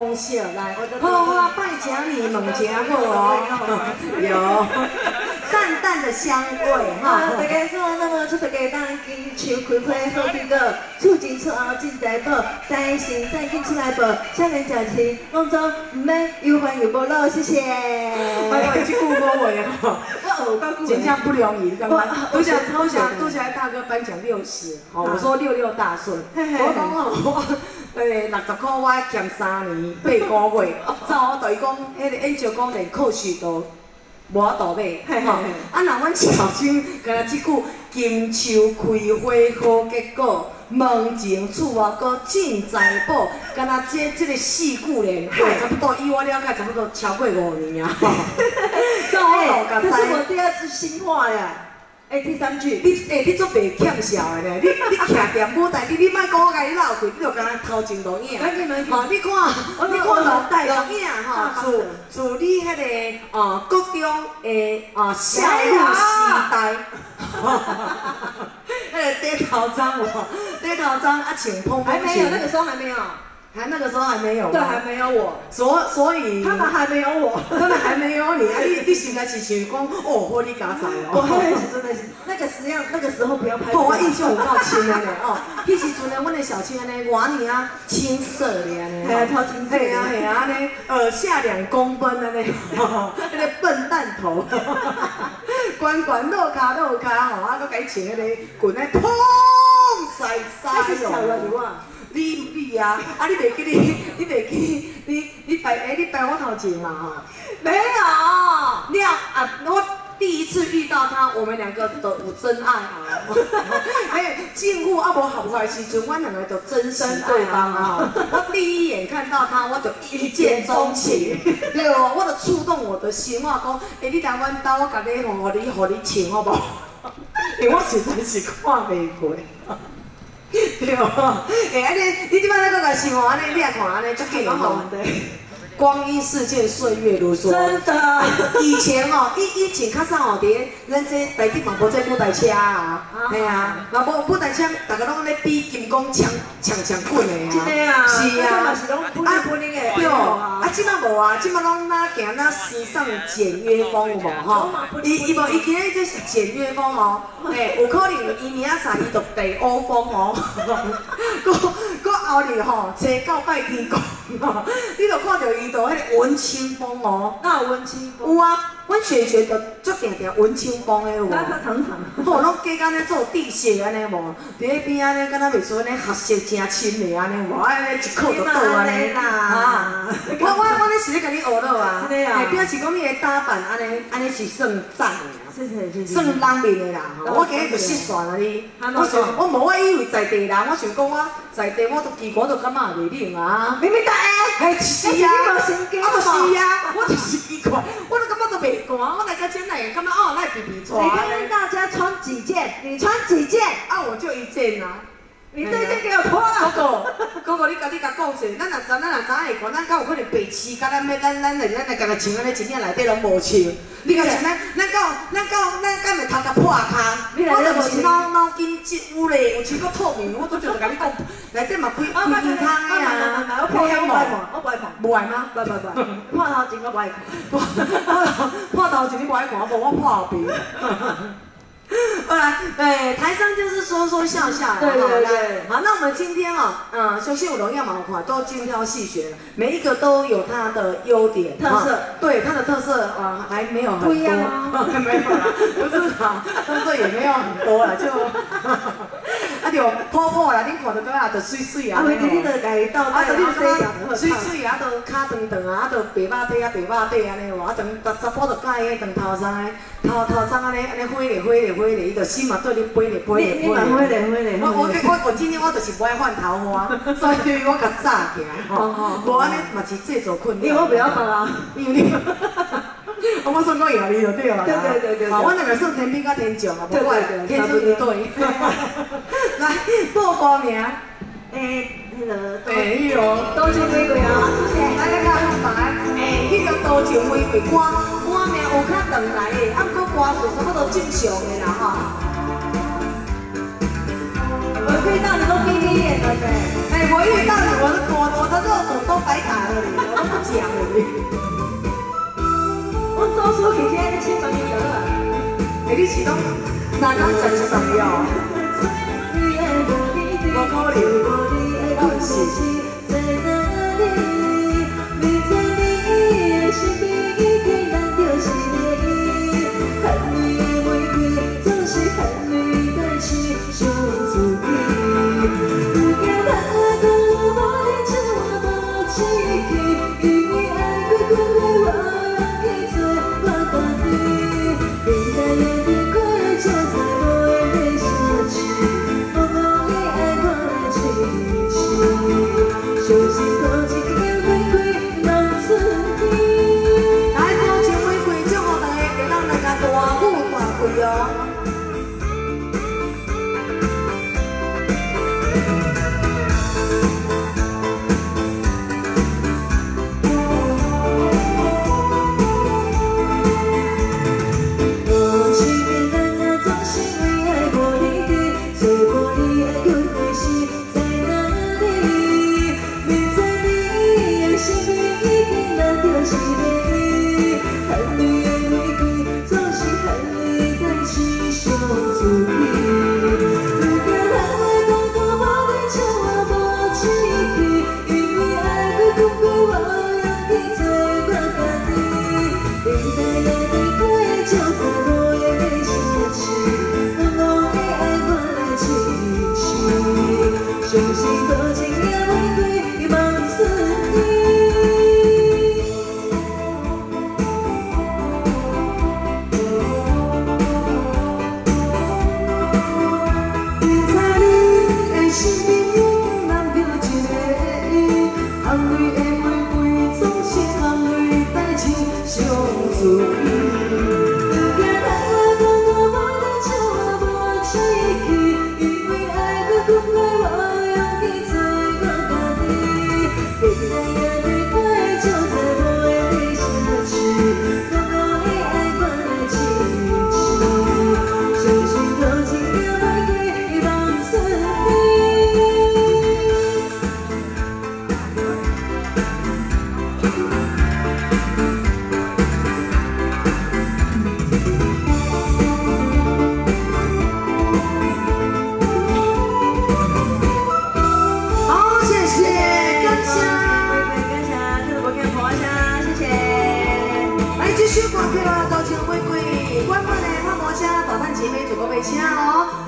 恭喜来，好啊，拜请你猛家好哦，有。淡淡的香味哈，大家说那么出大家当今秋开花好这个，促进出后进财宝，担心再进出来宝，下面讲情，梦中唔免又欢又无老，谢谢。哎呦，这顾我话哈，我真正不容易，干嘛？多谢多谢多谢大哥颁奖六十，好，我说六六大顺。我讲哦，诶，六十块我欠三年八个月，照我对讲，迄个按照讲连考试都。无法度买，吼！啊，若阮小心，干那即句金秋开花好结果，门前厝外搁进财宝，干那这这个四句咧，差不多以我了解，差不多超过五年啊！这我老这是我第二次新话呀。哎，第三句，你哎，你做袂欠笑的咧，你你徛店无代志，你莫讲我甲你闹去，你就敢头前录影。赶紧来，好，你看，你看录录影哈，自自你迄个哦国中诶啊少女时代，哈哈哈哈哈，那个戴头章哦，戴头章啊穿蓬蓬还没有，那个时候还没有。还那个时候还没有，对，还没有我，所所以他们还没有我，他们还没有你，啊你你现在是想讲哦，火力加载哦，我那是真的是。那个时样，那个时候不要拍。哦我印象有够深的咧哦，迄时阵咧，阮的小青安尼外年啊青涩的安尼，系啊，超青涩，系啊系啊安尼，耳下两公分安尼，那个笨蛋头，关关落卡落卡吼，啊，搁改穿迄个滚咧，砰晒晒哟。你你啊，啊你袂记你，你袂记你你排诶你排我头前嘛吼？没有，你啊啊我第一次遇到他，我们两个都有真爱啊！哎，近乎啊无合拍时阵，阮两个都真心对方啊！我第一眼看到他，我就一见钟情，对哦，我就触动我的心，我讲，哎，你来阮兜，我甲你互你互你请好不好？因 为我实在是看袂过。对哦，哎，安尼，你即摆咧搁个生活安尼，你也看安尼足紧吼。光阴似箭，岁月如梭。真的，以前哦，以以前较早哦，伫咱这台顶嘛无这布袋车啊，系啊，嘛无布袋车，大家拢咧比金光枪枪枪棍的啊。真的啊，是啊，啊，啊，即摆无啊，即摆拢哪行哪时尚简约风有无吼？伊伊无伊今日这是简约风哦，诶，有可能伊明仔载伊就地欧风哦，搁搁后日吼，坐到拜天公，你就看到伊。就迄个文青风哦，那有文青风？有啊，阮学学着足定定文青风的有无？好，拢加安尼做地设安尼无？伫迄边安尼，敢若袂输安尼学习真深的安尼无？安尼一靠就倒安尼啊！我我我咧是咧甲你学了啊，表示讲你的打扮安尼安尼是算赞的。算人面的啦，我今日就失算啊你，我想我无我以为在地人，我想讲我在地我都奇怪都感觉袂灵啊。明明大哎，是啊，啊就是啊，我就是奇怪，我都感觉都袂寒，我来个真来感觉哦，来皮皮穿。你看大家穿几件？你穿几件？啊，我就一件啊。你这件给我脱了。哥哥，哥哥，你甲你甲讲者，咱若知，咱若知会看，咱敢有可能白痴，甲咱要咱咱来咱来甲个穿安尼一领内底拢无穿。你甲像咱，咱到咱到咱敢会头壳破空？我都是脑脑筋急有嘞，有穿过透明，我都就甲你讲，内底嘛开开天窗的啊。我破我不爱看，我不爱看。不爱吗？不不不，破头前我不爱看。破头前你不爱看，无我破后边。后 来，对台上就是说说笑笑，对对对，好，那我们今天哦，嗯，休息舞龙样嘛，款，都精挑细选，每一个都有它的优点特色，对它的特色啊，还没有很多，没有啦，不是啊，特色也没有很多了，就，啊就泡泡啦，恁看到啊，就水水啊，啊，你你就家倒啊，水水啊，都脚长长啊，都白肉底啊，白肉底安尼哇，长十十波就盖个长头衫的，头头衫安尼安尼灰咧灰咧。飞咧，伊就心嘛对恁飞咧飞咧飞咧。我我我我今天我就是不爱换桃花，所以我较早行。吼无安尼嘛是制作困难。因为我不要放啊，因为你，我算过压力就对了。对对对对。我两个算天兵甲天将啊，不怪天生一对。来报歌名，诶，那个对，迄个东京玫瑰啊，大家看白，诶，迄个多情玫瑰歌，歌名有较长来的，啊，不过歌词差不多正常的啦，哈。我可以到你都眯眯眼了噻。你是的那刚才是什么呀你爱我你的我爱 안 녕.